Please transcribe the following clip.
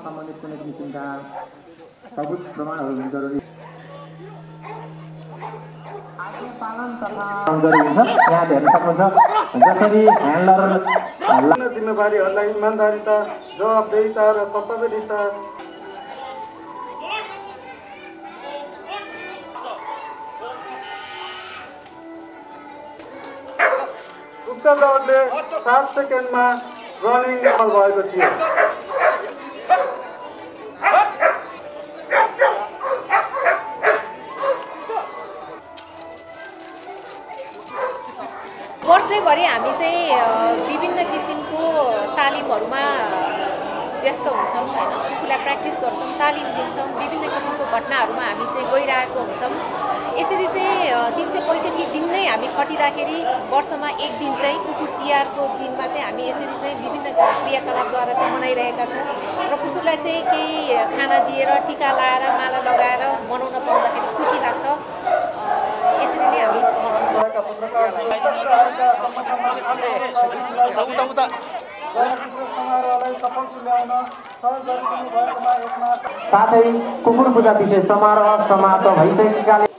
सम्बन्धित कुनै किसिमका सबुत प्रमाणहरू जरुरी जसरी ह्यान्डलर जिम्मेवारीहरूलाई इमान्दारिता जवाबदेहिता र कर्तव्यनिष्ठा उक्त दौडले सात सेकेन्डमा रनिङ सफल भएको थियो। वर्षैभरि हामी चाहिँ विभिन्न किसिमको तालिमहरूमा व्यस्त हुन्छौँ होइन? कुकुरलाई प्र्याक्टिस गर्छौँ तालिम दिन्छौँ विभिन्न किसिमको घटनाहरूमा हामी चाहिँ गइरहेको हुन्छौँ। यसरी चाहिँ तिन सय पैँसठी दिन नै हामी खटिँदाखेरि वर्षमा एक दिन चाहिँ कुकुर तिहारको दिनमा चाहिँ हामी यसरी चाहिँ विभिन्न क्रियाकलापद्वारा चाहिँ मनाइरहेका छौँ र कुकुरलाई चाहिँ केही खाना दिएर टिका लाएर माला लगाएर मनाउन पाउँदाखेरि खुसी लाग्छ। यसरी नै हामी मनाउँछौँ। साथै कुकुर पूजा विशेष समारोह समाप्त भइसकेकाले